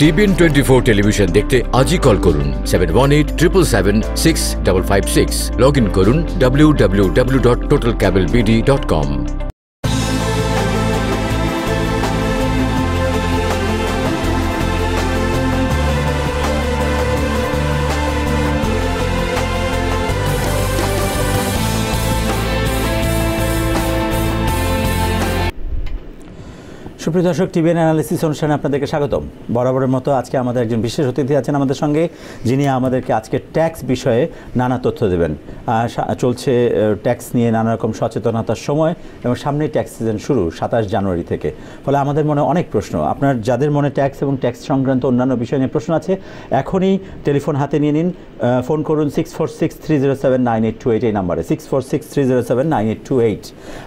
TVN twenty four television দেখতে আজই call করুন seven one eight triple seven six double five six log in করুন W W W dot Total Cable BD dot com সুপ্রিয় দর্শক TVN analysis অনুষ্ঠানে আপনাদেরকে স্বাগতম। বরাবরের মতো আজকে আমাদের একজন বিশেষ অতিথি আছেন আমাদের সঙ্গে, যিনি আমাদেরকে আজকে ট্যাক্স বিষয়ে নানা তথ্য দেবেন। চলছে ট্যাক্স নিয়ে নানা রকম সচেতনতার সময় এবং সামনেই ট্যাক্স সিজন শুরু, সাতাশ জানুয়ারি থেকে। ফলে আমাদের মনে অনেক প্রশ্ন। আপনার যাদের মনে ট্যাক্স এবং ট্যাক্স সংক্রান্ত অন্যান্য বিষয় নিয়ে প্রশ্ন আছে, এখনই টেলিফোন হাতে নিয়ে নিন। ফোন করুন six four six three zero seven nine eight two eight এই নাম্বারে six four six three zero seven nine eight two eight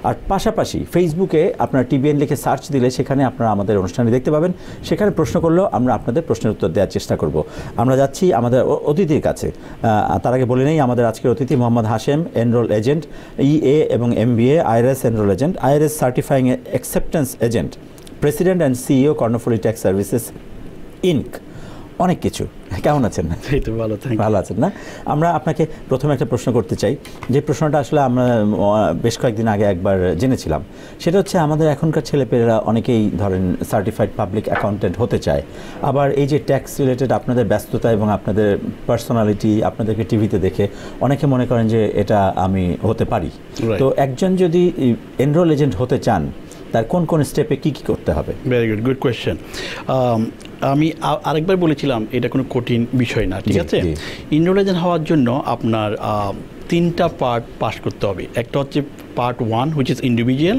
আর পাশাপাশি ফেসবুকে আপনার টিভিএন লিখে সার্চ দিলে সেখানে আপনারা আমাদের অনুষ্ঠানে দেখতে পাবেন। সেখানে প্রশ্ন করলেও আমরা আপনাদের প্রশ্নের উত্তর দেওয়ার চেষ্টা করব। আমরা যাচ্ছি আমাদের অতিথির কাছে। তার আগে বলে নেই, আমাদের আজকের অতিথি Mohammad Hashem, enrol agent EA এবং M B A IRS enrol agent IRS certifying acceptance agent, president and CEO Karnaphuli tax services Inc অনেক কিছু। কেমন আছেন? তো ভালো ভালো আছেন না? আমরা আপনাকে প্রথমে একটা প্রশ্ন করতে চাই। যে প্রশ্নটা আসলে আমরা বেশ কয়েকদিন আগে একবার জেনেছিলাম। সেটা হচ্ছে আমাদের এখনকার ছেলেপেলেরা অনেকেই ধরেন সার্টিফাইড পাবলিক অ্যাকাউন্টেন্ট হতে চায়। আবার এই যে ট্যাক্স রিলেটেড আপনাদের ব্যস্ততা এবং আপনাদের পার্সোনালিটি আপনাদেরকে টিভিতে দেখে অনেকে মনে করেন যে এটা আমি হতে পারি। তো একজন যদি এনরোল এজেন্ট হতে চান তার কোন কোন স্টেপে কি কি করতে হবে? ভেরি গুড গুড কোয়েশ্চেন আমি আরেকবার বলেছিলাম এটা কোনো কঠিন বিষয় না ঠিক আছে? জি। ইন্ডোলেজেন হওয়ার জন্য আপনার তিনটা পার্ট পাস করতে হবে। একটা হচ্ছে part one which is individual.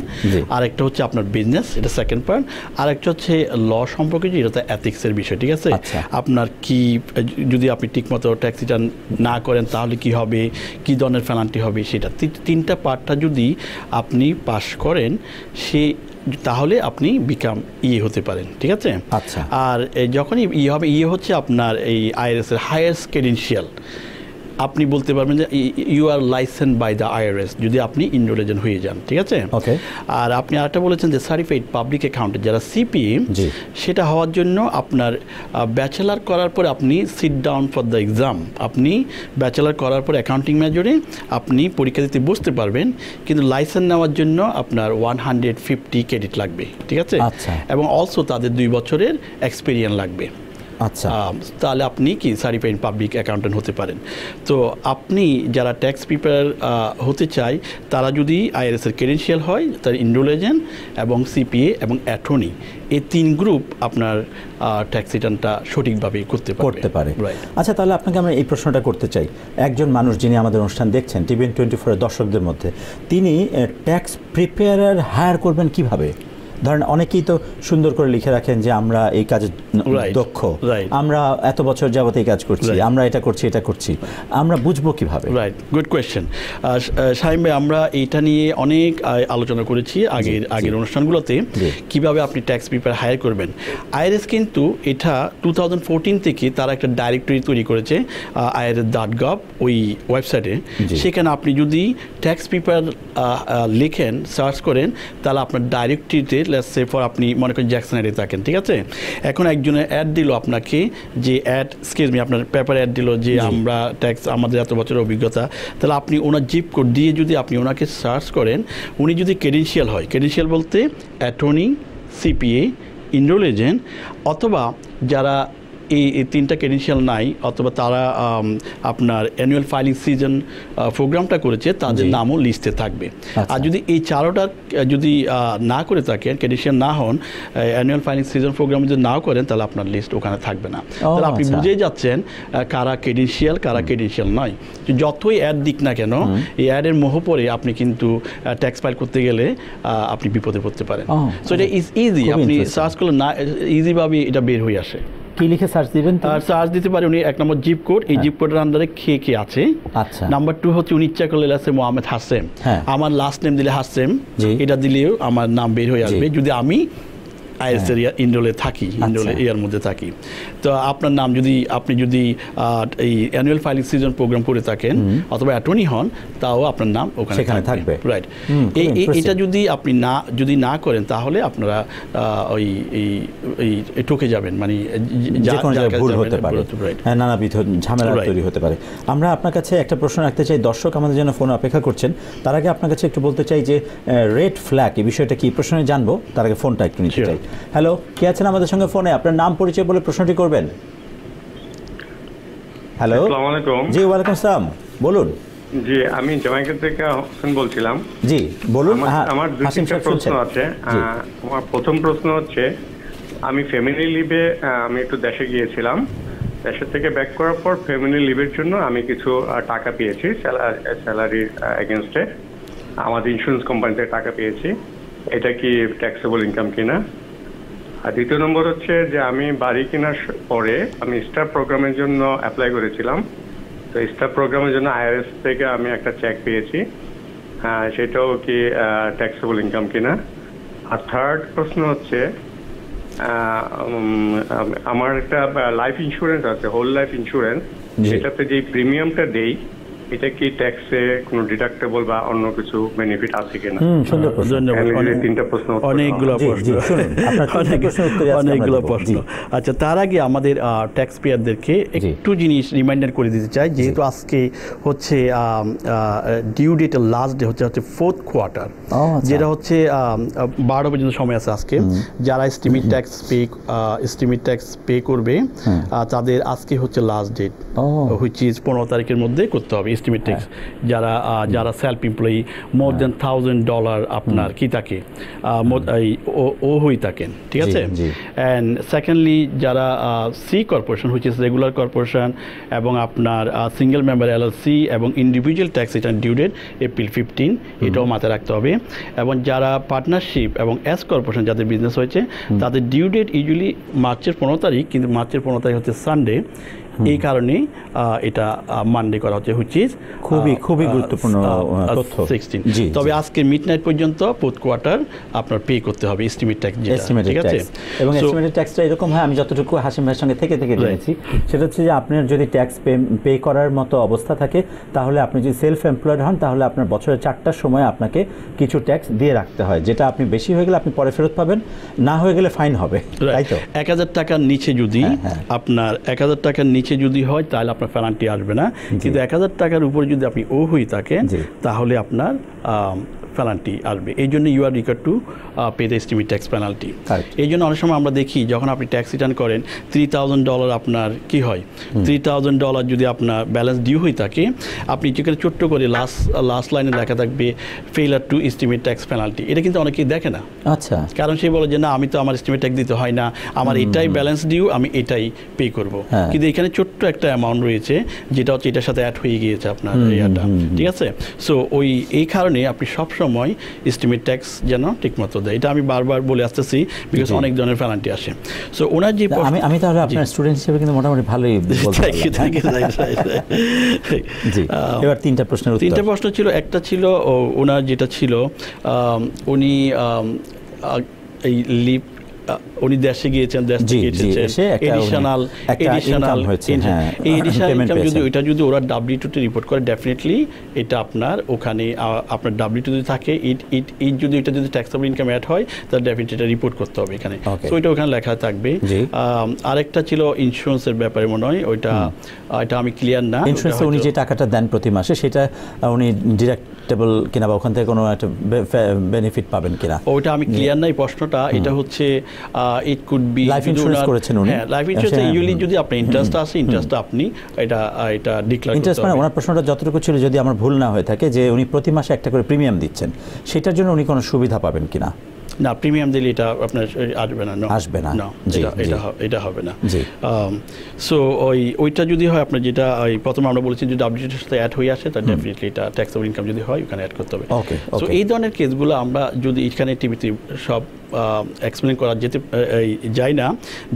আর একটা হচ্ছে আপনার বিজনেস এটা সেকেন্ড পার্ট আর একটা হচ্ছে ল সম্পর্কে যেটা হচ্ছে এথিক্সের বিষয় ঠিক আছে? আচ্ছা। আপনার কি যদি আপনি ঠিকমতো ট্যাক্স রিটার্ন না করেন তাহলে কি হবে? কি ধরনের পেনাল্টি হবে? সেটা তিনটা পার্টটা যদি আপনি পাস করেন সে তাহলে আপনি বিকাম ইয়ে হতে পারেন ঠিক আছে আচ্ছা। আর যখনই ইয়ে হবে ইয়ে হচ্ছে আপনার এই আইআরএস এর হায়েস্ট ক্রেডেন্সিয়াল আপনি বলতে পারবেন যে you are license by the IRS যদি আপনি ইন্ডোলেজেন্ট হয়ে যান ঠিক আছে? ওকে আর আপনি আরেকটা বলেছেন যে সার্টিফাইড পাবলিক অ্যাকাউন্টে যারা সিপিএ জি। সেটা হওয়ার জন্য আপনার ব্যাচেলার করার পরে আপনি sit down for the exam আপনি ব্যাচেলার করার পরে অ্যাকাউন্টিং মেজরে আপনি পরীক্ষা দিতে বসতে পারবেন কিন্তু লাইসেন্স নেওয়ার জন্য আপনার ওয়ান হান্ড্রেড ফিফটি ক্রেডিট লাগবে ঠিক আছে? আচ্ছা। এবং অলসো তাদের দুই বছরের এক্সপিরিয়েন্স লাগবে। আচ্ছা। তাহলে আপনি কি সার্টিফাইড পাবলিক অ্যাকাউন্টেন্ট হতে পারেন। তো আপনি যারা ট্যাক্স প্রিপেয়ার হতে চায় তারা যদি আইআরএস এর ক্রেডেন্সিয়াল হয় তার ইন্ডোল এজেন্ট এবং সিপিএ এবং অ্যাটর্নি এই তিন গ্রুপ আপনার ট্যাক্স রিটার্নটা সঠিকভাবে করতে করতে পারে। আচ্ছা তাহলে আপনাকে আমরা এই প্রশ্নটা করতে চাই। একজন মানুষ যিনি আমাদের অনুষ্ঠান দেখছেন টিভিএন টোয়েন্টি ফোরের দর্শকদের মধ্যে তিনি ট্যাক্স প্রিপেয়ারার হায়ার করবেন কীভাবে? ধরেন অনেকেই তো সুন্দর করে লিখে রাখেন যে আমরা এই কাজে দক্ষ. আমরা এত বছর যাবত এই কাজ করছি. আমরা এটা করছি এটা করছি। আমরা বুঝব কীভাবে? রাইট গুড কোয়েশ্চেন সাহেব আমরা এটা নিয়ে অনেক আলোচনা করেছি আগের আগের অনুষ্ঠানগুলোতে। কীভাবে আপনি ট্যাক্স প্রিপেয়ার হায়ার করবেন? আইআরএস কিন্তু এটা টু থেকে তারা একটা ডাইরেক্টরি তৈরি করেছে আইআরএস ডট গভ ওই ওয়েবসাইটে সেখানে আপনি যদি ট্যাক্স প্রিপেয়ার লেখেন সার্চ করেন তাহলে আপনার ডাইরেক্টরিতে লেটসে ফর আপনি মনে করেন জ্যাকসনারি থাকেন ঠিক আছে? এখন একজনের অ্যাড দিল আপনাকে যে অ্যাড স্কেজ মি আপনার পেপার অ্যাড দিল যে আমরা ট্যাক্স আমাদের এত বছরের অভিজ্ঞতা তাহলে আপনি ওনার জিপ কোড দিয়ে যদি আপনি ওনাকে সার্চ করেন উনি যদি ক্রেডেন্সিয়াল হয় ক্রেডেন্সিয়াল বলতে অ্যাটর্নি সিপিএ ইন্ডোল এজেন্ট অথবা যারা এই তিনটা ক্রেডেন্সিয়াল নাই অথবা তারা আপনার অ্যানুয়াল ফাইলিং সিজন প্রোগ্রামটা করেছে তাদের নামও লিস্টে থাকবে। আচ্ছা। আর যদি এই চারোটা যদি না করে থাকেন ক্রেডেন্সিয়াল না হন অ্যানুয়াল ফাইলিং সিজন প্রোগ্রাম যদি নাও করেন তাহলে আপনার লিস্ট ওখানে থাকবে না। তাহলে আপনি আচ্ছা। বুঝেই যাচ্ছেন কারা ক্রেডেন্সিয়াল কারা ক্রেডেন্সিয়াল নয়। যতই অ্যাড দিক না কেন এই অ্যাডের মোহ পরে আপনি কিন্তু ট্যাক্স ফাইল করতে গেলে আপনি বিপদে পড়তে পারেন। সো এটা ইজ ইজি আপনি. সার্চ করলে না ইজিভাবে এটা বের হয়ে আসে। কি লিখে সার্চ দিবেন সার্চ দিতে পারে উনি এক নম্বর জিপ কোড এই জিপ কোডের আন্ডারে কে কে আছে? আচ্ছা। নাম্বার টু হচ্ছে উনি ইচ্ছা করলে আছে মোহাম্মদ হাসেম। আমার লাস্ট নেম দিলে হাসেম এটা দিলেও আমার নাম বের হয়ে আসবে। যদি আমি আইএস এর ইন্ডোলে থাকি ইন্ডোলে আচ্ছা। ইয়ার মধ্যে থাকি। তো আপনার নাম যদি আপনি যদি এই অ্যানুয়াল ফাইলিং সিজন প্রোগ্রাম করে থাকেন অথবা অ্যাটর্নি হন তাও আপনার নাম ওখানে থাকবে। রাইট এটা যদি আপনি না যদি না করেন তাহলে আপনারা ওই এই ঠকে যাবেন। মানে ভুল হতে পারে। হ্যাঁ, নানাবিধ ঝামেলা তৈরি হতে পারে। আমরা আপনার কাছে একটা প্রশ্ন রাখতে চাই। দর্শক আমাদের জন্য ফোন অপেক্ষা করছেন। তার আগে আপনার কাছে একটু বলতে চাই যে রেড ফ্ল্যাগ এই বিষয়টা কি? প্রশ্নে জানব। তার আগে ফোনটা একটু নিতে. চাই। হ্যালো কে আছেন আমাদের সঙ্গে ফোনে? আপনার নাম পরিচয় বলে প্রশ্নটি করবেন। হ্যালো? জি ওয়ালাইকুম আসসালাম। বলুন। জি আমি জামাইকা থেকে হোসেন বলছিলাম। জি বলুন। আমার- হ্যাঁ, প্রশ্ন আছে। আমার প্রথম প্রশ্ন হচ্ছে আমি ফ্যামিলি লিভে আমি একটু দেশে গিয়েছিলাম। দেশের থেকে ব্যাক করার পর ফ্যামিলি লিভের জন্য আমি কিছু টাকা পেয়েছি স্যালারির এগেনস্টে আমাদের ইন্স্যুরেন্স কোম্পানি থেকে টাকা পেয়েছি। এটা কি ট্যাক্সেবল ইনকাম কিনা? আর দ্বিতীয় নম্বর হচ্ছে যে আমি বাড়ি কেনার পরে আমি স্টার প্রোগ্রামের জন্য অ্যাপ্লাই করেছিলাম। তো স্টার প্রোগ্রামের জন্য আইআরএস থেকে আমি একটা চেক পেয়েছি। হ্যাঁ সেটাও কি ট্যাক্সেবল ইনকাম কিনা। আর থার্ড প্রশ্ন হচ্ছে আমার একটা লাইফ ইন্স্যুরেন্স আছে হোল লাইফ ইন্স্যুরেন্স সেটাতে যে প্রিমিয়ামটা দেই এটা কি ট্যাক্সে কোনো ডিডাক্টেবল বা অন্য কিছু বেনিফিট আছে কিনা? হুম সুন্দর প্রশ্ন। ধন্যবাদ। তিনটা প্রশ্ন অনেকগুলো প্রশ্ন। অনেকগুলো প্রশ্ন। আচ্ছা তার আগে আমাদের ট্যাক্স পেয়ারদেরকে একটু জিনিস রিমাইন্ডার করে দিতে চাই। যেহেতু আজকে হচ্ছে ডিউ ডেটের লাস্ট ডে হচ্ছে হচ্ছে ফোর্থ কোয়ার্টার আচ্ছা। যেটা হচ্ছে বারো পর্যন্ত সময় আছে আজকে। যারা estimate tax pay estimate tax pay করবে তাদের আজকে হচ্ছে লাস্ট ডেট। হুইচ ইজ পনেরো তারিখের মধ্যে করতে হবে। এস্টিমেট ট্যাক্স যারা যারা self employee more than thousand dollar আপনার কি থাকে? ও- হয়ে থাকেন ঠিক আছে? অ্যান্ড সেকেন্ডলি যারা C corporation which is regular corporation এবং আপনার সিঙ্গেল মেম্বার এলএলসি এবং individual tax return due date April fifteen এটাও মাথায় রাখতে হবে। এবং যারা পার্টনারশিপ এবং এস কর্পোরেশন যাদের বিজনেস হয়েছে তাদের ডিউ ডেট ইউজুয়ালি মার্চের পনেরো তারিখ কিন্তু মার্চের পনেরো তারিখ হচ্ছে সানডে এই কারণে এটা মানডে করা হচ্ছে হুইচ ইজ খুবই- খুবই গুরুত্বপূর্ণ, তথ্য। সিক্সটিন তবে আজকে মিড নাইট পর্যন্ত ফোর্থ কোয়ার্টার আপনার পে করতে হবে এস্টিমেট ট্যাক্স যেটা ঠিক আছে? এবং এস্টিমেটেড ট্যাক্সটা এরকম হয় আমি যতটুকু হাসিম ভাইয়ের সঙ্গে থেকে থেকে জেনেছি সেটা হচ্ছে যে আপনার যদি ট্যাক্স পে করার মতো অবস্থা থাকে তাহলে আপনি যদি সেলফ এমপ্লয়েড হন তাহলে আপনার বছরের চারটার সময় আপনাকে কিছু ট্যাক্স দিয়ে রাখতে হয় যেটা আপনি বেশি হয়ে গেলে আপনি পরে ফেরত পাবেন না হয়ে গেলে ফাইন হবে তাই তো? এক হাজার টাকার নিচে যদি হ্যাঁ, হ্যাঁ। আপনার এক হাজার টাকার নিচে যদি হয় তাহলে আপনার পেনাল্টি আসবে না। কিন্তু এক হাজার টাকার উপরে যদি আপনি ও হয়ে থাকেন তাহলে আপনার পেনাল্টি আসবে। এই জন্য you are recur to pay the estimate tax penalty এই জন্য অনেক সময় আমরা দেখি যখন আপনি ট্যাক্স রিটার্ন করেন থ্রি থাউজেন্ড ডলার আপনার কি হয়? থ্রি থাউজেন্ড ডলার যদি আপনার ব্যালেন্স ডিউ হয়ে থাকে আপনি যেখানে ছোট্ট করে লাস্ট লাস্ট লাইনে লেখা থাকবে ফেলার টু এস্টিমেট ট্যাক্স পেনাল্টি এটা কিন্তু অনেকেই দেখে না। আচ্ছা। কারণ সে বলে যে না আমি তো আমার এস্টিমেট ট্যাক্স দিতে হয় না। আমার এটাই ব্যালেন্স ডিউ আমি এটাই পে করব। হ্যাঁ। কিন্তু এখানে ছোট্ট একটা অ্যামাউন্ট রয়েছে যেটা হচ্ছে এটার সাথে অ্যাড হয়ে গিয়েছে আপনার ইয়াটা ঠিক আছে? সো ওই এই কারণে আপনি সব সময় ইস্টিমেট ট্যাক্স যেন ঠিকমতো দেয়। এটা আমি বারবার বলে আসতেছি বিকজ অনেক ধরনের ফ্যালান্টি আসে। সো ওনার যে আমি আমি তাহলে আপনার স্টুডেন্ট হিসেবে কিন্তু মোটামুটি ভালোই হ্যাঁ? এবার তিনটা প্রশ্নের উত্তর। তিনটা প্রশ্ন ছিল একটা ছিল ওনার যেটা ছিল উনি এই লিপ উনি দেশে গিয়েছেন দেশ থেকে এডিশনাল এডিশনাল এই এডিশনাল ইনকাম যদি ওইটা যদি ওরা ডাব্লিউ টুতে রিপোর্ট করে ডেফিনেটলি এটা আপনার ওখানে আপনার ডাব্লিউ টু যদি থাকে ইট ইট ইট যদি এটা যদি ট্যাক্সেবল ইনকাম অ্যাড হয় তাহলে ডেফিনেটলি এটা রিপোর্ট করতে হবে এখানে। তো ওইটা ওখানে লেখা থাকবে। আরেকটা ছিল ইন্স্যুরেন্সের ব্যাপারে মনে হয় ওইটা এটা আমি ক্লিয়ার না ইন্স্যুরেন্সে উনি যে টাকাটা দেন প্রতি মাসে সেটা উনি ডিরেক্টেবল কিনা বা ওখান থেকে কোনো একটা বেনিফিট পাবেন কিনা? ওইটা আমি ক্লিয়ার নাই প্রশ্নটা। এটা হচ্ছে it could be life insurance করেছেন উনি? হ্যাঁ লাইফ ইন্স্যুরেন্স ইউলি যদি আপনার ইন্টারেস্ট আছে ইন্টারেস্ট আপনি এটা এটা ডিক্লেয়ার ইন্টারেস্ট মানে ওনার প্রশ্নটা যতটুকু ছিল যদি আমার ভুল না হয়ে থাকে যে উনি প্রতি মাসে একটা করে প্রিমিয়াম দিচ্ছেন সেটার জন্য উনি কোনো সুবিধা পাবেন কিনা? না প্রিমিয়াম দিলে এটা আপনার আসবে না. আসবে না। এটা এটা হবে না। সো ওই ওইটা যদি হয় আপনার যেটা ওই প্রথমে আমরা বলেছি যে ডাব্লিউটির সাথে অ্যাড হয়ে আসে তার ডেফিনেটলি এটা ট্যাক্সেবল ইনকাম যদি হয় ওখানে অ্যাড করতে হবে সো এই ধরনের কেসগুলো আমরা যদি এখানে টিভিতে সব এক্সপ্লেন করা যেতে যায় না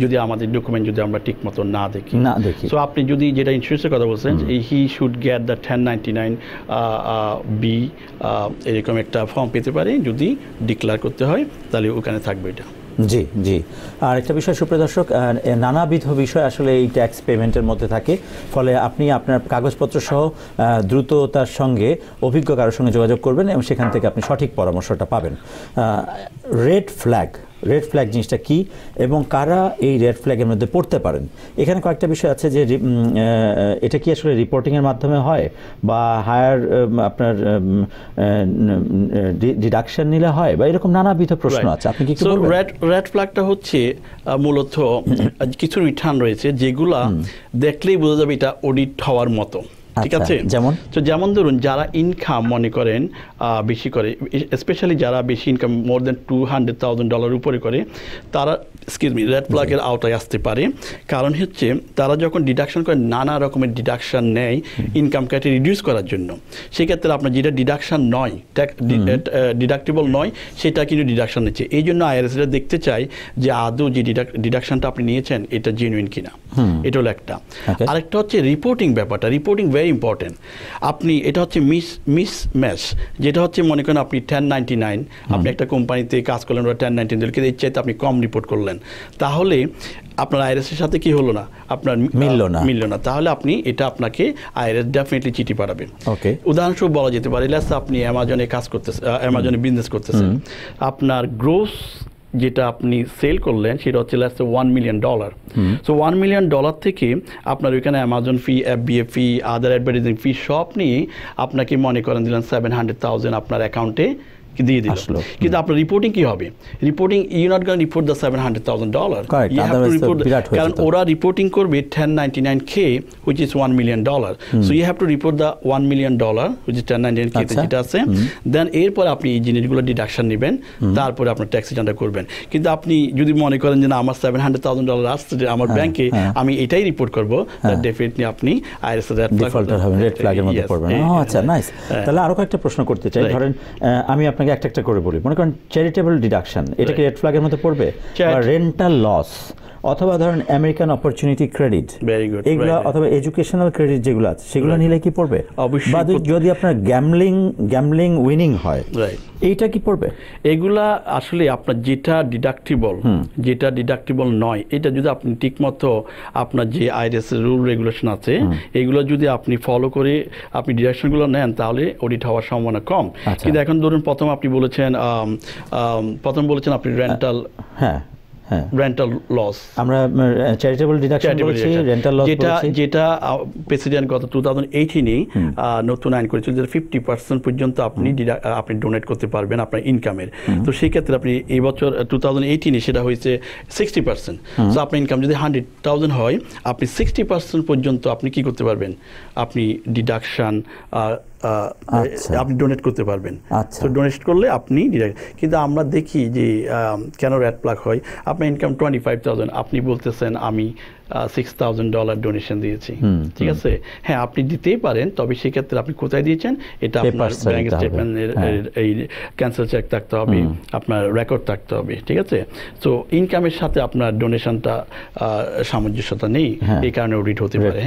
যদি আমাদের ডকুমেন্ট যদি আমরা ঠিক মতো না দেখি। না দেখি। তো আপনি যদি যেটা ইন্স্যুরেন্সের কথা বলছেন he should get the ten ninety nine B এরকম একটা ফর্ম পেতে পারে যদি ডিক্লেয়ার করতে হয় তাহলে ওখানে থাকবে এটা। জি জি। আর একটা বিষয়, সুপ্রিয় দর্শক নানাবিধ বিষয় আসলে এই ট্যাক্স পেমেন্টের মধ্যে থাকে। ফলে আপনি আপনার কাগজপত্র সহ দ্রুততার সঙ্গে অভিজ্ঞ কারোর সঙ্গে যোগাযোগ করবেন এবং সেখান থেকে আপনি সঠিক পরামর্শটা পাবেন। রেড ফ্ল্যাগ রেড ফ্ল্যাগ জিনিসটা কি এবং কারা এই রেড ফ্ল্যাগের মধ্যে পড়তে পারেন? এখানে কয়েকটা বিষয় আছে যে এটা কি আসলে রিপোর্টিংয়ের মাধ্যমে হয় বা হায়ার আপনার ডিডাকশন নিলে হয় বা এরকম নানাবিধ প্রশ্ন আছে। আপনি কি রেড রেড ফ্ল্যাগটা হচ্ছে মূলত কিছু রিটার্ন রয়েছে যেগুলা দেখলেই বোঝা যাবে এটা অডিট হওয়ার মতো। ঠিক আচ্ছা, আছে যেমন? তো যেমন ধরুন যারা ইনকাম মনে করেন আহ, বেশি করে স্পেশালি যারা বেশি income more than two hundred thousand dollar উপরে করে তারা এক্সকিউজ মি রেড ফ্ল্যাগের আওতায় আসতে পারে। কারণ হচ্ছে তারা যখন ডিডাকশন করে নানা রকমের ডিডাকশন নেয় ইনকাম ক্যাটে রিডিউস করার জন্য। সেক্ষেত্রে আপনার যেটা ডিডাকশন নয় ডিডাক্টেবল নয় সেটা কিন্তু ডিডাকশন নিচ্ছে। এই জন্য আইআরএসরা দেখতে চায় যে আদৌ যে ডিডাকশনটা আপনি নিয়েছেন এটা জেনুইন কিনা। এটা হলো একটা। আরেকটা হচ্ছে রিপোর্টিং ব্যাপারটা। রিপোর্টিং ভেরি ইম্পর্টেন্ট আপনি এটা হচ্ছে মিস মিস ম্যাচ যেটা হচ্ছে মনে করেন আপনি টেন নাইনটি নাইন আপনি একটা কোম্পানিতে কাজ করলেন ওরা টেন নাইনটি দিল কিন্তু এর চাইতে আপনি কম রিপোর্ট করলেন। তাহলে আপনার আইআরএস এর সাথে কি হলো না? আপনার মিললো না। মিললো না। তাহলে আপনি এটা আপনাকে আইআরএস ডেফিনেটলি চিঠি পাঠাবে Okay. উদাহরণস্বরূপ বলা যেতে পারে লেটস আপনি অ্যামাজনে কাজ করতেছেন অ্যামাজনে বিজনেস করতেছেন। আপনার গ্রোস যেটা আপনি সেল করলেন সেটা হচ্ছে let's one million dollar so one million dollar থেকে আপনার ওইখানে Amazon fee F BA fee other advertising fee সব নিয়ে আপনাকে মনে করেন দিলেন সেভেন হান্ড্রেড থাউজেন্ড আপনার অ্যাকাউন্টে দিয়ে দিল। কিন্তু আপনার রিপোর্টিং কি হবে? Reporting you not gonna report the seven hundred thousand dollar কারণ ওরা রিপোর্টিং করবে ten ninety nine which is one million dollar so you have to report the one million dollar which is ten ninety nine. যেটা আছে। দেন এরপর আপনি এই জিনিসগুলো deduction নেবেন। তারপরে আপনার ট্যাক্স রিটার্নটা করবেন। কিন্তু আপনি যদি মনে করেন যে না আমার সেভেন হান্ড্রেড থাউজেন্ড ডলার আসছে যে আমার ব্যাংকে হ্যাঁ। আমি এটাই রিপোর্ট করব ডেফিনেটলি আপনি আইএস রেড ফ্ল্যাগের মধ্যে পড়বেন। আচ্ছা নাইস তাহলে আরও কয়েকটা প্রশ্ন করতে চাই। ধরেন আমি আপনাকে একটা একটা করে বলি। মনে করেন চ্যারিটেবল ডিডাকশন এটা কি রেড ফ্ল্যাগের মধ্যে পড়বে? বা রেন্টাল লস অথবা ধরেন আমেরিকান অপরচুনিটি ক্রেডিট এগুলো. অথবা এডুকেশনাল ক্রেডিট যেগুলো আছে সেগুলো নিলে কি পড়বে? অবশ্যই বা যদি- আপনার গ্যামলিং গ্যামলিং উইনিং হয়. এইটা কি পড়বে? এগুলা আসলে আপনার যেটা ডিডাক্টিবল যেটা ডিডাক্টিবল নয় এটা যদি আপনি ঠিকমতো আপনার যে আইএস রুল রেগুলেশন আছে এগুলো যদি আপনি ফলো করে আপনি ডিডাকশনগুলো নেন তাহলে অডিট হওয়ার সম্ভাবনা কম। আচ্ছা। কিন্তু এখন ধরুন প্রথম আপনি বলেছেন প্রথম বলেছেন আপনি রেন্টাল হ্যাঁ। রেন্টাল লস আমরা চ্যারিটেবল ডিডাকশন বলেছি রেন্টাল লস যেটা যেটা প্রেসিডেন্ট গত টু থাউজেন্ড এইটিনে নতুন আইন করেছিল যে ফিফটি পার্সেন্ট পর্যন্ত আপনি আপনি ডোনেট করতে পারবেন আপনার ইনকামের তো সেই ক্ষেত্রে আপনি এই বছর টু থাউজেন্ড এইটিনে সেটা হয়েছে সিক্সটি পার্সেন্ট তো আপনার ইনকাম যদি হান্ড্রেড থাউজেন্ড হয় আপনি সিক্সটি পার্সেন্ট পর্যন্ত আপনি কি করতে পারবেন? আপনি ডিডাকশন। আপনি ডোনেট করতে পারবেন। আচ্ছা। তো ডোনেট করলে আপনি কিন্তু আমরা দেখি যে কেন র্যাট প্লাক হয়? আপনার ইনকাম টোয়েন্টি ফাইভ থাউজেন্ড আপনি বলতেছেন আমি সিক্স থাউজেন্ড ডলার ডোনেশন দিয়েছি। ঠিক আছে? হ্যাঁ আপনি দিতেই পারেন তবে সেক্ষেত্রে আপনি কোথায় দিয়েছেন? এটা আপনার ব্যাংক স্টেটমেন্টের হ্যাঁ। এই ক্যান্সেল চেক থাকতে হবে আপনার রেকর্ড থাকতে হবে ঠিক আছে? তো ইনকামের সাথে আপনার ডোনেশনটা সামঞ্জস্যতা নেই হ্যাঁ। এই কারণে অডিট হতে পারে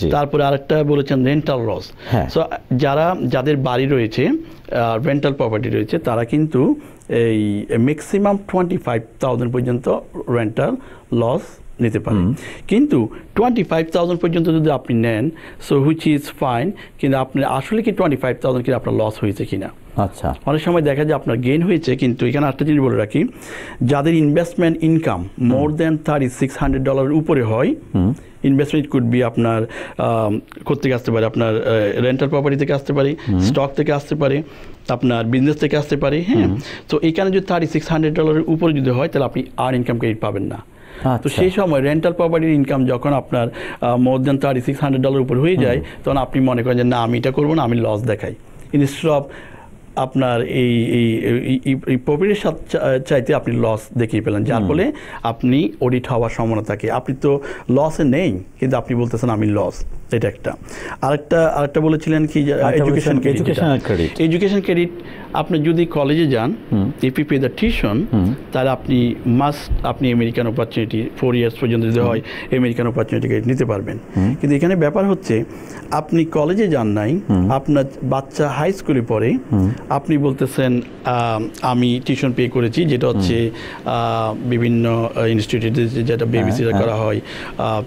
জি। তারপরে আরেকটা বলেছেন রেন্টাল লস হ্যাঁ। সো যারা যাদের বাড়ি রয়েছে রেন্টাল প্রপার্টি রয়েছে তারা কিন্তু এই ম্যাক্সিমাম টোয়েন্টি ফাইভ থাউজেন্ড পর্যন্ত রেন্টাল লস নিতে পারেন কিন্তু টোয়েন্টি ফাইভ থাউজেন্ড পর্যন্ত যদি আপনি নেন সো হুইচ ইজ ফাইন কিন্তু আপনি আসলে কি টোয়েন্টি ফাইভ থাউজেন্ড কিন্তু আপনার লস হয়েছে কিনা? আচ্ছা। অনেক সময় দেখা যায় আপনার গেইন হয়েছে কিন্তু এখানে একটা জিনিস বলে রাখি যাদের investment income more than thirty six hundred ডলারের উপরে হয় ইনভেস্টমেন্ট কুড বি আপনার কোথেকে আসতে পারে? আপনার রেন্টাল প্রপার্টি থেকে আসতে পারে স্টক থেকে আসতে পারে আপনার বিজনেস থেকে আসতে পারে হ্যাঁ? তো এখানে যদি থার্টি সিক্স হান্ড্রেড ডলারের উপরে যদি হয় তাহলে আপনি আর ইনকাম ক্রেডিট পাবেন না। তো আচ্ছা। সেই সময় রেন্টাল প্রপার্টির ইনকাম যখন আপনার more than thirty six hundred dollar উপর হয়ে যায় তখন আপনি মনে করেন যে না আমি এটা করব না আমি লস দেখাই। ইনস্টেড অফ আপনার এই এই সাথে চাইতে আপনি লস দেখিয়ে পেলেন। যার ফলে আপনি অডিট হওয়ার সম্ভাবনা থাকে আপনি তো লসে নেই কিন্তু আপনি বলতেছেন আমি লস এটা একটা। আরেকটা আরেকটা বলেছিলেন কি এডুকেশন credit। এডুকেশন ক্রেডিট আপনি যদি কলেজে যান if you pay the tuition তাহলে আপনি মাস্ট আপনি আমেরিকান অপরচুনিটি ফোর ইয়ার্স পর্যন্ত যদি হয় আমেরিকান অপরচুনিটি ক্রেডিট নিতে পারবেন। কিন্তু এখানে ব্যাপার হচ্ছে আপনি কলেজে যান নাই আপনার বাচ্চা হাই স্কুলে পড়ে আপনি বলতেছেন আমি টিউশন পে করেছি যেটা হচ্ছে আহ, বিভিন্ন ইনস্টিটিউটে যেটা বেবি হ্যাঁ। করা হয়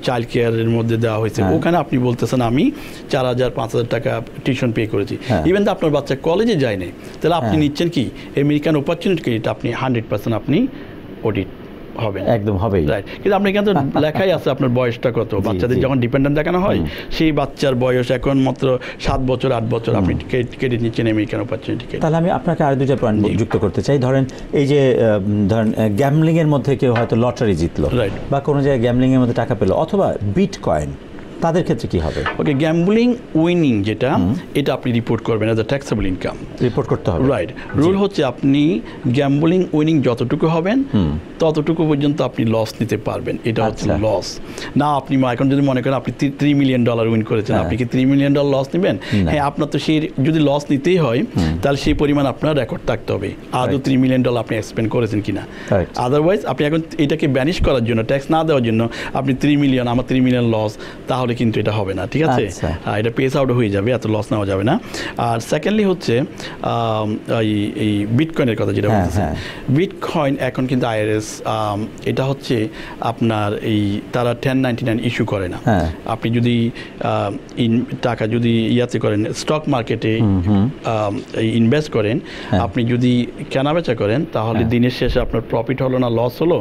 চাইল্ড কেয়ারের মধ্যে দেওয়া হয়েছে। ওখানে আপনি বলতেছেন আমি চার হাজার পাঁচ হাজার টাকা টিউশন পে করেছি। হ্যাঁ। ইভেন তো আপনার বাচ্চা কলেজে যায় নাই। তাহলে আপনি হ্যাঁ। নিচ্ছেন কি? আমেরিকান অপরচুনিটি ক্রেডিট আপনি হান্ড্রেড পার্সেন্ট আপনি অডিট হবেন। একদম হবেই। রাইট কিন্তু আপনি এখানে তো লেখাই আছে আপনার বয়সটা কত? বাচ্চাদের যখন ডিপেন্ডেন্ট দেখানো হয় সেই বাচ্চার বয়স এখন মাত্র সাত বছর আট বছর আপনি ক্রেডিট নিচ্ছেন আমেরিকান অপরচুনিটি তাহলে আমি আপনাকে আর দুইটা পয়েন্ট যুক্ত করতে চাই। ধরেন এই যে ধরেন গ্যামলিং এর মধ্যে কেউ হয়তো লটারি জিতলো Right. বা কোনো জায়গায় গ্যামলিং এর মধ্যে টাকা পেল অথবা বিট কয়েন তাদের ক্ষেত্রে কি হবে? ওকে গ্যাম্বলিং উইনিং যেটা এটা আপনি রিপোর্ট করবেন as a taxable income report করতে হবে। রাইট রুল হচ্ছে আপনি গ্যাম্বলিং উইনিং যতটুকু হবেন ততটুকু পর্যন্ত আপনি লস নিতে পারবেন। এটা হচ্ছে আচ্ছা। লস না আপনি এখন যদি মনে করেন আপনি থ্রি মিলিয়ন ডলার উইন করেছেন হ্যাঁ। আপনি কি থ্রি মিলিয়ন ডলার লস নেবেন? হ্যাঁ আপনার তো সেই যদি লস নিতেই হয় তাহলে সেই পরিমাণ আপনার রেকর্ড থাকতে হবে। আদৌ থ্রি মিলিয়ন ডলার আপনি এক্সপেন্ড করেছেন কিনা. আদারওয়াইজ আপনি এখন এটাকে ব্যানিশ করার জন্য ট্যাক্স না দেওয়ার জন্য আপনি থ্রি মিলিয়ন আমার থ্রি মিলিয়ন লস তাহলে কিন্তু এটা হবে না ঠিক আছে আচ্ছা। এটা পেস আউট হয়ে যাবে এত লস নেওয়া যাবে না আর সেকেন্ডলি হচ্ছে এই বিটকয়েনের কথা যেটা হ্যাঁ, হ্যাঁ। বিটকয়েন এখন কিন্তু আইআরএস এটা হচ্ছে আপনার এই তারা টেন নাইনটি নাইন ইস্যু করে না হ্যাঁ। আপনি যদি টাকা যদি ইয়াতে করেন স্টক মার্কেটে ইনভেস্ট করেন হ্যাঁ। আপনি যদি কেনাবেচা করেন তাহলে দিনের শেষে আপনার প্রফিট হলো না লস হলো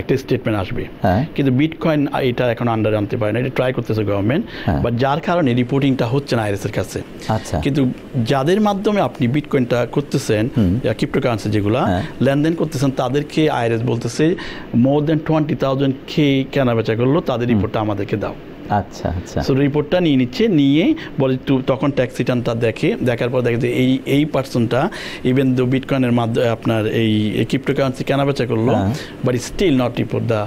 একটা স্টেটমেন্ট আসবে হ্যাঁ। কিন্তু বিটকয়েন এটা এখন আন্ডার আনতে পারে না এটা ট্রাই করতেছে গভর্নমেন্ট হ্যাঁ। বাট যার কারণে রিপোর্টিংটা হচ্ছে না আইএস কাছে। আচ্ছা। কিন্তু যাদের মাধ্যমে আপনি বিটকয়েনটা করতেছেন ক্রিপ্টোকারেন্সি যেগুলা হ্যাঁ। লেনদেন করতেছেন তাদেরকে আইআরএস বলতেছে মোর দেন টোয়েন্টি থাউজেন্ড কে কেনাবেচা করল তাদের রিপোর্টটা আমাদেরকে দাও। আচ্ছা আচ্ছা। সো রিপোর্টটা নিয়ে নিচ্ছে নিয়ে বলে তখন ট্যাক্স রিটার্নটা দেখে দেখার পর দেখে যে এই এই পার্সনটা ইভেন দো বিটকয়েনের মাধ্যমে আপনার এই ক্রিপ্টোকারেন্সি কেনাবেচা করল। But still not report the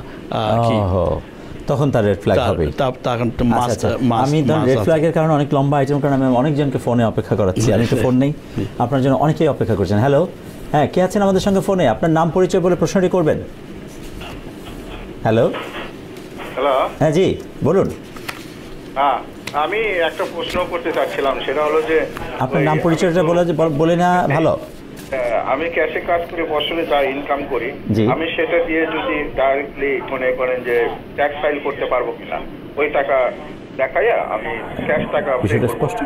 তখন তার রেড ফ্ল্যাগ হবে। তা- তো আচ্ছা, আচ্ছা। আমি ধরেন রেড ফ্ল্যাগের কারণে অনেক লম্বা আইটেম কারণ আমি অনেকজনকে ফোনে অপেক্ষা করাচ্ছি। আমি একটু ফোন নেই। আপনার জন্য অনেকেই অপেক্ষা করছেন। হ্যালো হ্যাঁ কে আছেন আমাদের সঙ্গে ফোনে আপনার নাম পরিচয় বলে প্রশ্নটি করবেন। হ্যালো হ্যালো হ্যাঁ জি বলুন। হ্যাঁ আমি একটা প্রশ্ন করতে চাচ্ছিলাম। সেটা হলো যে আপনার নাম পরিচয়টা বলে বলে না ভালো। আমি ক্যাশে কাজ করে বছরে যা ইনকাম করি আমি সেটা দিয়ে যদি ডাইরেক্টলি মনে করেন যে ট্যাক্স ফাইল করতে পারব কিনা ওই টাকা বিষয়টা স্পষ্ট?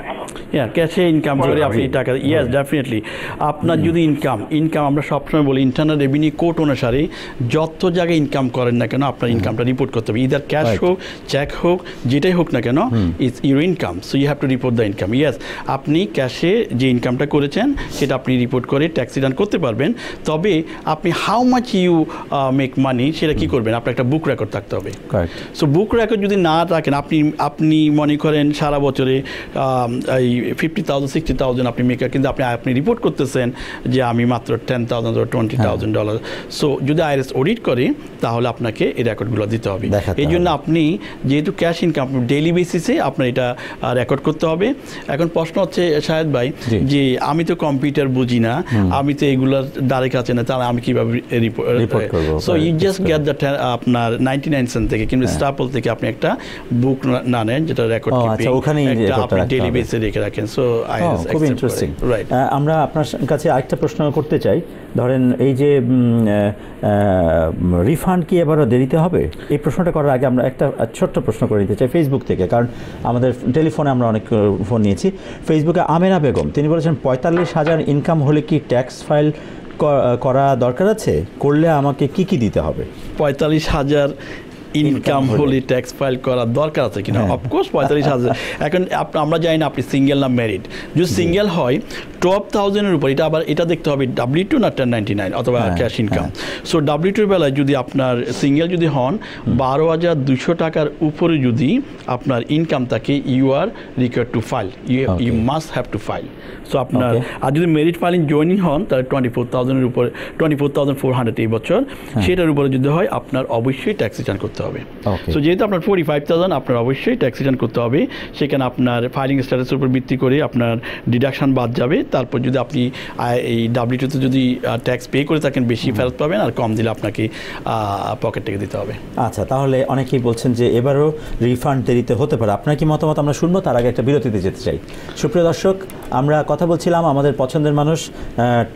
হ্যাঁ ক্যাশে ইনকাম করে আপনি টাকা ইয়েস ডেফিনেটলি আপনার যদি ইনকাম ইনকাম আমরা সবসময় বলি ইন্টারনাল রেভিনিউ কোড অনুসারে যত জায়গায় ইনকাম করেন না কেন আপনার ইনকামটা রিপোর্ট করতে হবে। ইদার ক্যাশ হোক চেক হোক যেটাই হোক না কেন it's your income so you have to report the income yes আপনি ক্যাশে যে ইনকামটা করেছেন সেটা আপনি রিপোর্ট করে ট্যাক্স রিটার্ন করতে পারবেন। তবে আপনি how much you make money সেটা কি করবেন? আপনার একটা বুক রেকর্ড থাকতে হবে। সো বুক রেকর্ড যদি না রাখেন আপনি আপনি মনে করেন সারা বছরে এই ফিফটি থাউজেন্ড সিক্সটি থাউজেন্ড আপনি মেকার কিন্তু আপনি আপনি রিপোর্ট করতেছেন যে আমি মাত্র ten thousand twenty thousand dollar so যদি আইএস অডিট করে তাহলে আপনাকে এই রেকর্ডগুলো দিতে হবে। এই জন্য আপনি যেহেতু ক্যাশ ইনকাম ডেইলি বেসিসে আপনার এটা রেকর্ড করতে হবে। এখন প্রশ্ন হচ্ছে শাহেদ ভাই যে আমি তো কম্পিউটার বুঝি না আমি তো এগুলোর দ্বারে কাছে না তাহলে আমি কীভাবে করব, so you just get the আপনার নাইনটি নাইন সেন্ট থেকে কিন্তু স্টাপল থেকে আপনি একটা বুক না নেন যেটা রেকর্ড আচ্ছা, ডেইলি বেসে রেখে রাখেন। সো আই খুব ইন্টারেস্টিং রাইট আমরা আপনার কাছে আরেকটা প্রশ্ন করতে চাই। ধরেন এই যে রিফান্ড কি এবারও দেরিতে হবে? এই প্রশ্নটা করার আগে আমরা একটা ছোট্ট প্রশ্ন করে নিতে চাই ফেসবুক থেকে কারণ আমাদের টেলিফোনে আমরা অনেক ফোন নিয়েছি। ফেসবুকে আমেনা বেগম তিনি বলেছেন পঁয়তাল্লিশ হাজার ইনকাম হলে কি ট্যাক্স ফাইল করা দরকার আছে? করলে আমাকে কি কি দিতে হবে? পঁয়তাল্লিশ হাজার ইনকাম হলে। ট্যাক্স ফাইল করার দরকার আছে কিনা হ্যাঁ। অফকোর্স পঁয়তাল্লিশ হাজার এখন আমরা জানি না আপনি সিঙ্গেল না ম্যারিড যদি সিঙ্গেল হয় টুয়েলভ থাউজেন্ডের উপর এটা আবার এটা দেখতে হবে ডাব্লিউ টু না টেন নাইনটি নাইন অথবা হ্যাঁ, ক্যাশ ইনকাম সো ডাব্লিউ টুর বেলায় যদি আপনার সিঙ্গেল যদি হন বারো হাজার দুশো টাকার উপরে যদি আপনার ইনকাম থাকে you are require to file you you must have to file so আপনার আর যদি মেরিট ফাইলিং জয়েনিং হন তাহলে টোয়েন্টি ফোর থাউজেন্ডের উপরে twenty four thousand four hundred এই বছর সেটার উপরে যদি হয় আপনার অবশ্যই ট্যাক্স রিটার্ন করতে হবে। সো যেহেতু আপনার ফোর্টি ফাইভ থাউজেন্ড আপনার অবশ্যই ট্যাক্স রিটার্ন করতে হবে। সেখানে আপনার ফাইলিং স্ট্যাটাসের উপর ভিত্তি করে আপনার ডিডাকশন বাদ যাবে। তারপর যদি আপনি এই ডাব্লিউটিতে যদি ট্যাক্স পে করে থাকেন বেশি ফেরত পাবেন আর কম দিলে আপনাকে পকেট থেকে দিতে হবে। আচ্ছা তাহলে অনেকেই বলছেন যে এবারও রিফান্ড দেরিতে হতে পারে। আপনার কি মতামত? আমরা শুনব তার আগে একটা বিরতিতে যেতে চাই। সুপ্রিয় দর্শক আমরা কথা বলছিলাম আমাদের পছন্দের মানুষ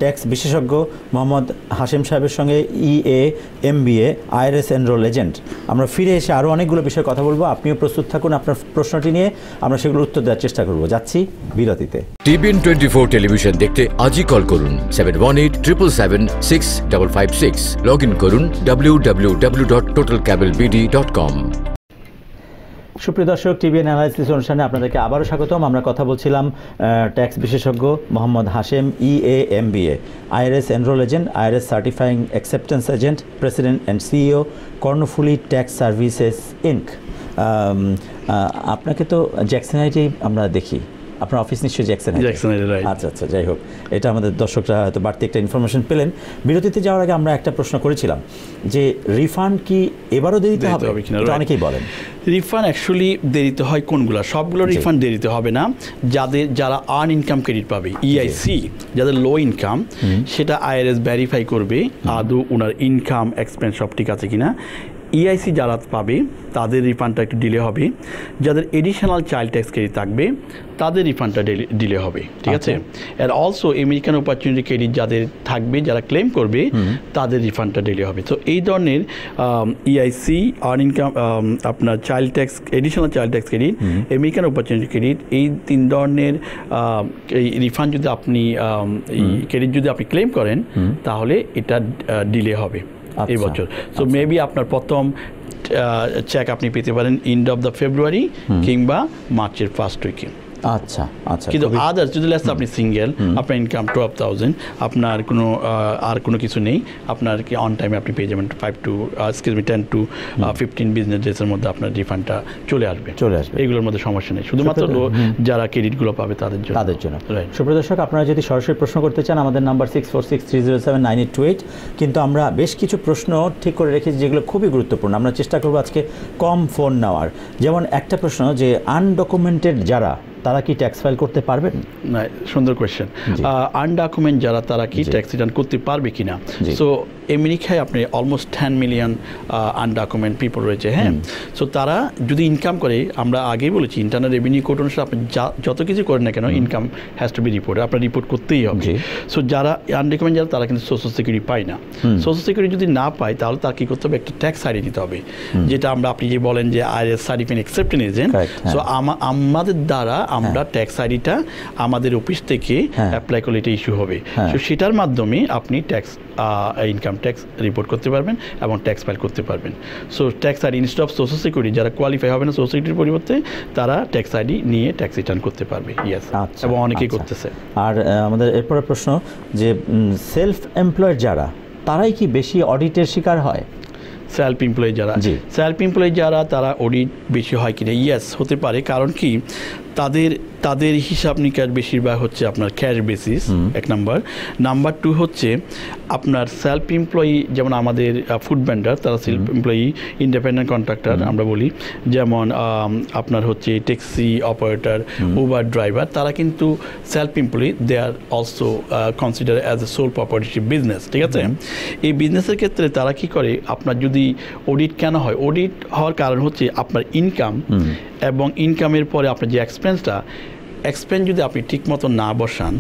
ট্যাক্স বিশেষজ্ঞ মোহাম্মদ হাশেম সাহেবের সঙ্গে EA M B A IRS enrol agent আমরা ফিরে এসে আরও অনেকগুলো বিষয়ে কথা বলব। আপনিও প্রস্তুত থাকুন আপনার প্রশ্নটি নিয়ে। আমরা সেগুলো উত্তর দেওয়ার চেষ্টা করব। যাচ্ছি বিরতিতে। টিভিএন টোয়েন্টি ফোর টেলিভিশন দেখতে আজই কল করুন seven one eight triple seven six double five six log in করুন W W W dot Total Cable BD dot com সুপ্রিয় দর্শক, টিভি অ্যানালাইসিস অনুষ্ঠানে আপনাদেরকে আবারও স্বাগতম। আমরা কথা বলছিলাম ট্যাক্স বিশেষজ্ঞ Mohammad Hashem E A M B A IRS enrol agent IRS certifying acceptance agent president and CEO Karnaphuli tax services Inc আপনাকে তো জ্যাকসেনাইটি আমরা দেখি। আপনার অফিস নিশ্চয়ই জ্যাকসন Heights, আচ্ছা আচ্ছা যাই হোক এটা আমাদের দর্শকরা হয়তো বাড়তি একটা ইনফরমেশন পেলেন। বিরতিতে যাওয়ার আগে আমরা একটা প্রশ্ন করেছিলাম যে রিফান্ড কি এবারও দেরিতে হবে? অনেকেই বলেন। রিফান্ড অ্যাকচুয়ালি দেরিতে হয় কোনগুলো? সবগুলো রিফান্ড দেরিতে হবে না। যাদের যারা আর্ন ইনকাম ক্রেডিট পাবে ইআইসি যাদের লো ইনকাম সেটা আইআরএস ভেরিফাই করবে আদৌ ওনার ইনকাম এক্সপেন্স সব ঠিক আছে কিনা। ইআইসি যারা পাবে তাদের রিফান্ডটা একটু ডিলে হবে। যাদের এডিশনাল চাইল্ড ট্যাক্স ক্রেডিট থাকবে তাদের রিফান্ডটা ডিলে হবে ঠিক আছে? আর অলসো আমেরিকান অপরচুনিটি ক্রেডিট যাদের থাকবে যারা ক্লেম করবে তাদের রিফান্ডটা ডিলে হবে। তো এই ধরনের ইআইসি আর্ন ইনকাম আপনার child tax additional child tax credit American opportunity credit এই তিন ধরনের এই রিফান্ড যদি আপনি ক্রেডিট যদি আপনি ক্লেম করেন তাহলে এটা ডিলে হবে। এই আচ্ছা, বছর। সো মেবি আপনার প্রথম চেক আপনি পেতে পারেন এন্ড অফ দ্য ফেব্রুয়ারি কিংবা মার্চের ফার্স্ট উইকে আচ্ছা আচ্ছা। কিন্তু আদার্স যদি লেস আপনি সিঙ্গেল আপনার ইনকাম টুয়েলভ থাউজেন্ড আপনার কোনো আর কোনো কিছু নেই আপনার কি অন টাইমে আপনি পেয়ে যাবেন five to excuse me ten to fifteen business ডেসের মধ্যে আপনার রিফান্ডটা চলে আসবে। চলে আসবে। এইগুলোর মধ্যে সমস্যা নেই। শুধুমাত্র যারা ক্রেডিটগুলো পাবে তাদের জন্য। তাদের জন্য। Right. সুপ্রিয় দর্শক আপনারা যদি সরাসরি প্রশ্ন করতে চান আমাদের number six four six three zero seven nine eight two eight কিন্তু আমরা বেশ কিছু প্রশ্ন ঠিক করে রেখেছি যেগুলো খুবই গুরুত্বপূর্ণ। আমরা চেষ্টা করব আজকে কম ফোন নেওয়ার। যেমন একটা প্রশ্ন যে আনডকুমেন্টেড যারা তারা কি ট্যাক্স ফাইল করতে পারবেন না সুন্দর কোয়েশ্চেন আনডকুমেন্ট যারা তারা কি ট্যাক্স রিটার্ন করতে পারবে কিনা? সো আমেরিকায় আপনি almost ten million undocument people রয়েছে হ্যাঁ? সো তারা যদি ইনকাম করে আমরা আগেই বলেছি ইন্টারনাল রেভিনিউ কোড অনুসারে আপনি যা যত কিছু করেন না কেন income has to be report আপনার রিপোর্ট করতেই হবে। সো যারা আনডকুমেন্ট যারা তারা কিন্তু সোশ্যাল সিকিউরিটি পায় না। সোশ্যাল সিকিউরিটি যদি না পায় তাহলে তার কী করতে হবে? একটা ট্যাক্স আইডি দিতে হবে। যেটা আমরা আপনি যে বলেন যে I S certificate acceptance agent হ্যাঁ। সো আমাদের দ্বারা আমরা ট্যাক্স আইডিটা আমাদের অফিস থেকে হ্যাঁ। অ্যাপ্লাই করলে এটা ইস্যু হবে। হ্যাঁ। তো সেটার মাধ্যমে আপনি ট্যাক্স ইনকাম ট্যাক্স রিপোর্ট করতে পারবেন এবং ট্যাক্স ফাইল করতে পারবেন। So tax ID instead of social security যারা কোয়ালিফাই হবে না সোশ্যাল সিকিউরিটির পরিবর্তে তারা ট্যাক্স আইডি নিয়ে ট্যাক্স রিটার্ন করতে পারবে। ইয়েস আচ্ছা এবং অনেকেই আচ্ছা। করতেছে। আর আমাদের এরপরে প্রশ্ন যে সেলফ এমপ্লয়েড যারা তারাই কি বেশি অডিটের শিকার হয়? সেলফ এমপ্লয়ি যারা। সেলফ এমপ্লয়ি যারা তারা অডিট বেশি হয় কিনা? ইয়েস হতে পারে। কারণ কি? তাদের তাদের হিসাব নিকাশ বেশিরভাগ হচ্ছে আপনার ক্যাশ বেসিস এক নাম্বার। নাম্বার টু হচ্ছে আপনার সেলফ এমপ্লয়ি যেমন আমাদের ফুড ভেন্ডার তারা সেলফ এমপ্লয়ি ইন্ডিপেন্ডেন্ট কন্ট্রাক্টর আমরা বলি। যেমন আপনার হচ্ছে ট্যাক্সি অপারেটর উবার ড্রাইভার তারা কিন্তু self employee they are also consider as a sole property business ঠিক আছে? এই বিজনেসের ক্ষেত্রে তারা কি করে? আপনার যদি অডিট কেন হয়? অডিট হওয়ার কারণ হচ্ছে আপনার ইনকাম এবং ইনকামের পরে আপনার যে এক্সপেন্সটা এক্সপেন্স যদি আপনি ঠিক মতো না বসান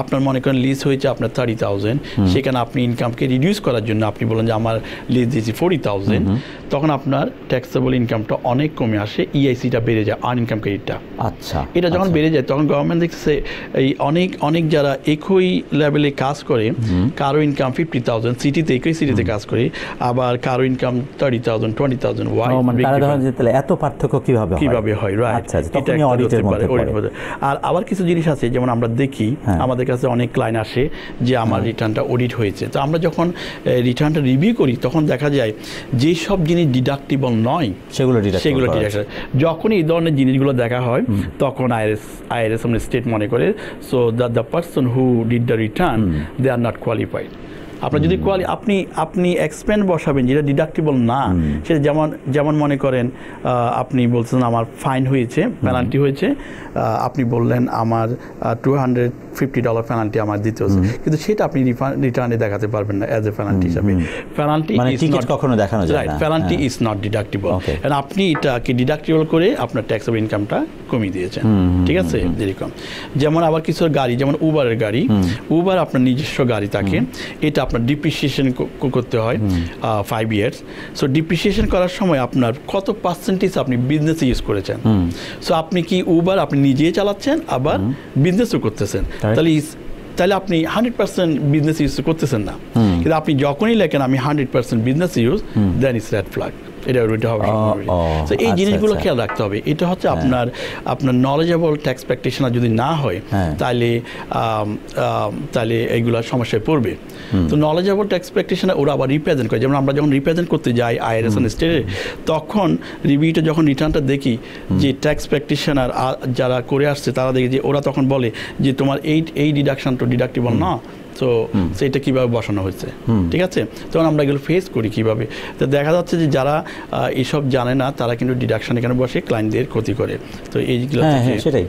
আপনার মনে করেন লিজ হয়েছে আপনার থার্টি থাউজেন্ড সেখানে আপনি ইনকামকে রিডিউস করার জন্য আপনি বলেন যে আমার লিজ দিয়েছি ফোর্টি থাউজেন্ড তখন আপনার ট্যাক্সেবল ইনকামটা অনেক কমে আসে ইআইসিটা বেড়ে যায় আন ইনকাম ক্রেডিটটা আচ্ছা এটা যখন আচ্ছা। বেড়ে যায় তখন গভর্নমেন্ট দেখতেছে এই অনেক অনেক যারা একই লেভেলে কাজ করে কারও ইনকাম ফিফটি থাউজেন্ড সিটিতে একই সিটিতে কাজ করে আবার কারও income thirty thousand twenty thousand ও, তারা ধরেন যে তাহলে এত পার্থক্য কীভাবে হয়? কীভাবে হয়? রাইট আচ্ছা আর আবার কিছু জিনিস আছে যেমন আমরা দেখি হ্যাঁ। আমাদের কাছে অনেক ক্লায়েন্ট আসে যে আমার রিটার্নটা অডিট হয়েছে। তো আমরা যখন রিটার্নটা রিভিউ করি তখন দেখা যায় যে সব জিনিস ডিডাক্টিবল নয় সেগুলো সেগুলো ডিডাক্ট যখন এই ধরনের জিনিসগুলো দেখা হয় তখন আইআরএস আইআরএস স্টেট মনে করে so the the person who did the return they are not qualified আপনার যদি কোয়ালি আপনি আপনি এক্সপেন্ড বসাবেন যেটা ডিডাক্টিবল না সেটা যেমন যেমন মনে করেন আপনি বলছেন আমার ফাইন হয়েছে পেনাল্টি হয়েছে আপনি বললেন আমার two hundred fifty dollar penalty আমার দিতে হচ্ছে কিন্তু সেটা আপনি রিটার্নে দেখাতে পারবেন না অ্যাজ এ পেনাল্টি হিসাবে। পেনাল্টি মানে কখনো দেখানো যায় না। Penalty. Is not deductible. And আপনি এটাকে ডিডাক্টিবল করে আপনার ট্যাক্স অফ ইনকামটা কমিয়ে দিয়েছেন। ঠিক আছে? যেরকম। যেমন আবার কিছু গাড়ি যেমন উবারের গাড়ি। উবার আপনার নিজস্ব গাড়ি থাকে। এটা আপনার ডিপ্রিসিয়েশন করতে হয় ফাইভ ইয়ার্স সো ডিপ্রিসিয়েশন করার সময় আপনার কত পার্সেন্টেজ আপনি বিজনেসে ইউজ করেছেন? সো আপনি কি উবার আপনি নিজে চালাচ্ছেন আবার বিজনেসও করতেছেন? তাহলে তাহলে আপনি হান্ড্রেড পার্সেন্ট বিজনেস ইউজ করতেছেন না। কিন্তু আপনি যখনই লেখেন আমি hundred percent business use then is red flag এটা ওইটা হবে ও, এই আচ্ছা, জিনিসগুলো আচ্ছা। খেয়াল রাখতে হবে। এটা হচ্ছে আপনার আপনার নলেজেবল ট্যাক্স প্র্যাকটিশনার যদি না হয় হ্যাঁ। তাহলে তাহলে এইগুলো সমস্যায় পড়বে। তো নলেজেবল ট্যাক্স প্র্যাকটিশনার ওরা আবার রিপ্রেজেন্ট করে। যেমন আমরা যখন রিপ্রেজেন্ট করতে যাই আইআরএস স্টেটে তখন রিভিউটা যখন রিটার্নটা দেখি যে ট্যাক্স প্র্যাকটিশনার যারা করে আসছে তারা দেখি যে ওরা তখন বলে যে তোমার এই এই ডিডাকশন তো ডিডাক্টিবল না। তো সেটা কীভাবে বসানো হয়েছে? ঠিক আছে? তখন আমরা এগুলো ফেস করি কীভাবে? তো দেখা যাচ্ছে যে যারা এসব জানে না তারা কিন্তু ডিডাকশন এখানে বসে ক্লায়েন্টদের ক্ষতি করে। তো এইগুলো হ্যাঁ হ্যাঁ সেটাই।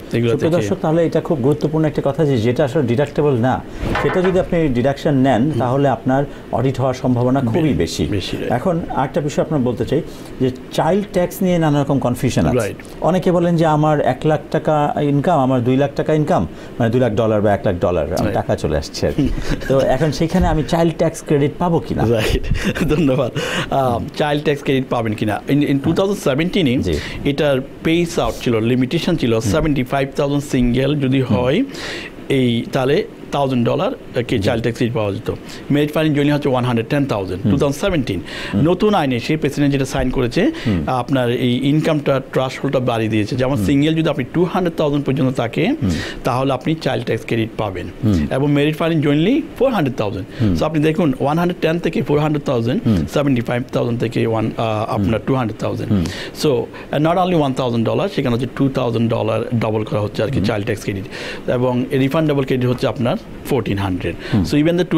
দর্শক তাহলে এটা খুব গুরুত্বপূর্ণ একটা কথা যে যেটা আসলে ডিডাক্টেবল না সেটা যদি আপনি ডিডাকশন নেন তাহলে আপনার অডিট হওয়ার সম্ভাবনা খুবই বেশি। বেশি, এখন আরেকটা বিষয় আপনার বলতে চাই যে চাইল্ড ট্যাক্স নিয়ে নানা রকম কনফিউশন আছে। অনেকে বলেন যে আমার এক লাখ টাকা ইনকাম আমার দুই লাখ টাকা ইনকাম মানে দুই লাখ ডলার বা এক লাখ ডলার টাকা চলে আসছে আর কি। তো এখন সেখানে আমি চাইল্ড ট্যাক্স ক্রেডিট পাবো কিনা? রাইট ধন্যবাদ। চাইল্ড ট্যাক্স ক্রেডিট পাবেন কিনা? ইন টু থাউজেন্ড সেভেন্টিনে। এটার পেস আউট ছিল লিমিটেশন ছিল সেভেন্টি ফাইভ থাউজেন্ড সিঙ্গেল যদি হয় এই তাহলে থাউজেন্ড ডলার কে চাইল্ড ট্যাক্স পাওয়া যেত। মেরিট ফাইন জন্য হচ্ছে one hundred ten thousand two thousand seventeen নতুন আইনে সেই প্রেসিডেন্ট যেটা সাইন করেছে আপনার এই ইনকামটা ট্রাস্ট হোল্ডটা বাড়িয়ে দিয়েছে। যেমন সিঙ্গেল যদি আপনি টু হান্ড্রেড থাউজেন্ড পর্যন্ত থাকে তাহলে আপনি চাইল্ড ট্যাক্স ক্রেডিট পাবেন। এবং married filing jointly four hundred thousand so আপনি দেখুন ওয়ান হান্ড্রেড টেন থেকে four hundred thousand seventy five thousand থেকে ওয়ান আপনার two hundred thousand so not only one thousand dollar সেখানে হচ্ছে টু থাউজেন্ড ডলার ডবল করা হচ্ছে আর কি চাইল্ড ট্যাক্স ক্রেডিট এবং রিফান্ডেবল ক্রেডিট হচ্ছে আপনার fourteen hundred so even the two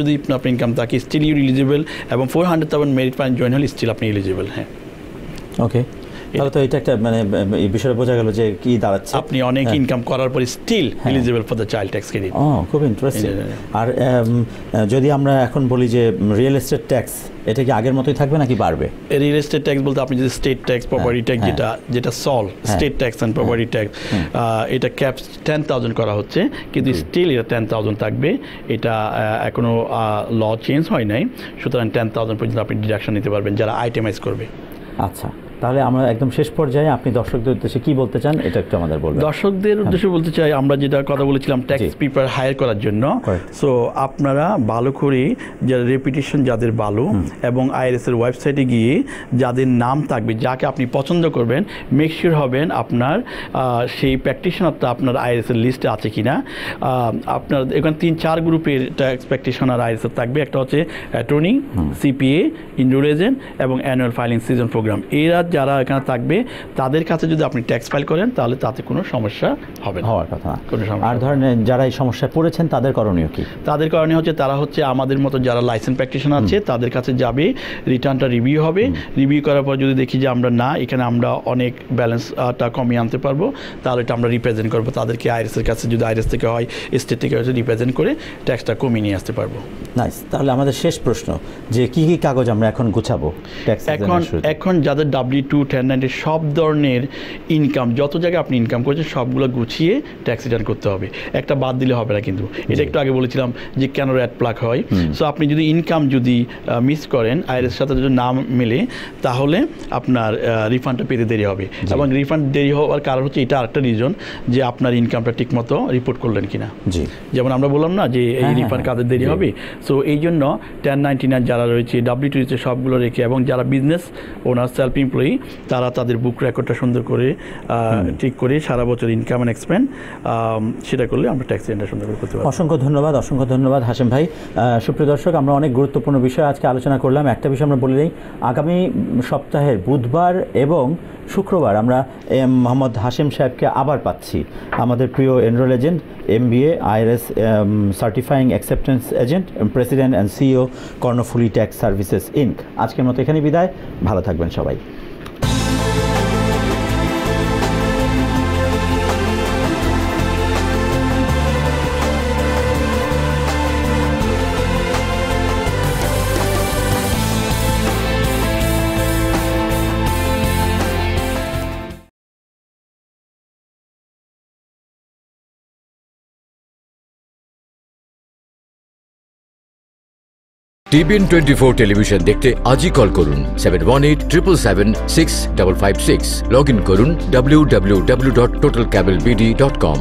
যদি আপনার ইনকাম থাকে স্টিল ইউ এলিজিবল এবং four hundred thousand married point joint হলে স্টিল আপনি এলিজিবল হ্যাঁ। ওকে তাহলে তো এটা একটা মানে এই বিষয়টা বোঝা গেল যে কি দাঁড়াচ্ছে। আপনি অনেক হ্যাঁ। ইনকাম করার পরে still eligible for the child tax credit ও খুব ইন্টারেস্টিং আর যদি আমরা এখন বলি যে রিয়েল এস্টেট ট্যাক্স এটা কি আগের মতোই থাকবে নাকি বাড়বে? রিয়েল এস্টেট ট্যাক্স বলতে আপনি যদি স্টেট ট্যাক্স প্রপার্টি ট্যাক্স হ্যাঁ। যেটা যেটা SALT state tax and property tax এটা ক্যাপ টেন থাউজেন্ড করা হচ্ছে কিন্তু স্টিল এটা টেন থাউজেন্ড থাকবে। এটা আহ, এখনও ল চেঞ্জ হয় নাই। সুতরাং টেন থাউজেন্ড পর্যন্ত আপনি ডিডাকশন নিতে পারবেন যারা আইটেমাইজ করবে। আচ্ছা। তাহলে আমরা একদম শেষ পর্যায়ে আপনি দর্শকদের উদ্দেশ্যে কি বলতে চান এটা একটু আমাদের বলবেন। দর্শকদের উদ্দেশ্যে বলতে চাই আমরা যেটা কথা বলেছিলাম ট্যাক্স। পেপার হায়ার করার জন্য সো আপনারা ভালো করে যারা রেপুটেশন যাদের ভালো এবং আইআরএস এর ওয়েবসাইটে গিয়ে যাদের নাম থাকবে যাকে আপনি পছন্দ করবেন মেক শিওর হবেন আপনার সেই প্র্যাকটিশনারটা আপনার আইআরএস এর লিস্টে আছে কি না আপনার এখানে তিন চার গ্রুপের ট্যাক্স প্র্যাকটিশনার আইআরএস এর থাকবে একটা হচ্ছে অ্যাটর্নি সিপিএ ইন্ডোর এজেন্ট এবং অ্যানুয়াল ফাইলিং সিজন প্রোগ্রাম এরা যারা এখানে থাকবে তাদের কাছে যদি আপনি ট্যাক্স ফাইল করেন তাহলে তাতে কোনো সমস্যা হবে না। হওয়ার কথা। কোনো সমস্যা আর হবে ধরেন যারা এই সমস্যায় পড়েছেন তাদের করণীয় কি? তাদের কারণে হচ্ছে তারা হচ্ছে আমাদের মতো যারা লাইসেন্স প্র্যাকটিশনার আছে তাদের কাছে যাবে রিটার্নটা রিভিউ হবে। রিভিউ করার পর যদি দেখি যে আমরা না এখানে আমরা অনেক ব্যালেন্সটা কমিয়ে আনতে পারব তাহলে এটা আমরা রিপ্রেজেন্ট করব। তাদেরকে আইএসের কাছে যদি আইএস থেকে হয় স্টেট থেকে হয়তো রিপ্রেজেন্ট করে ট্যাক্সটা কমিয়ে নিয়ে আসতে পারব। নাইস তাহলে আমাদের শেষ প্রশ্ন যে কি কি কাগজ আমরা এখন গুছাবো এখন এখন যাদের ডাব্লিউ টু টেন নাইনটি সব ধরনের ইনকাম যত জায়গায় আপনি ইনকাম করেছেন সবগুলো গুছিয়ে ট্যাক্স রিটার্ন করতে হবে। একটা বাদ দিলে হবে না কিন্তু। এটা একটু আগে বলেছিলাম যে কেন র্যাট প্লাক হয়? সো আপনি যদি ইনকাম যদি মিস করেন আইএর সাথে যদি নাম মেলে তাহলে আপনার রিফান্ডটা পেতে দেরি হবে। এবং রিফান্ড দেরি হওয়ার কারণ হচ্ছে এটা আরেকটা রিজন যে আপনার ইনকামটা ঠিকমতো রিপোর্ট করলেন কিনা। জি। যেমন আমরা বললাম না যে এই হ্যাঁ, রিফান্ড হ্যাঁ, কাদের দেরি হবে? সো এই জন্য টেন নাইনটি নাইন যারা রয়েছে ডাব্লিউ রয়েছে সবগুলো রেখে এবং যারা বিজনেস ওনার সেলফ এমপ্লয়ি করি তারা তাদের বুক রেকর্ডটা সুন্দর করে ঠিক করে সারা বছর ইনকাম অ্যান্ড এক্সপেন্ড সেটা করলে আমরা ট্যাক্স রিটার্নটা সুন্দর করে করতে পারব। অসংখ্য ধন্যবাদ অসংখ্য ধন্যবাদ হাসিম ভাই। সুপ্রিয় দর্শক আমরা অনেক গুরুত্বপূর্ণ বিষয় আজকে আলোচনা করলাম। একটা বিষয় আমরা বলে নিই আগামী সপ্তাহের বুধবার এবং শুক্রবার আমরা এম মোহাম্মদ হাসিম সাহেবকে আবার পাচ্ছি। আমাদের প্রিয় enroll agent M B A IRS certifying acceptance agent president and CEO Karnaphuli tax services Inc আজকের মতো এখানে বিদায়। ভালো থাকবেন সবাই। টিভিএন টোয়েন্টি ফোর টেলিভিশন দেখতে আজই কল করুন seven one eight triple seven six double five six log in করুন W W W dot total cable BD dot com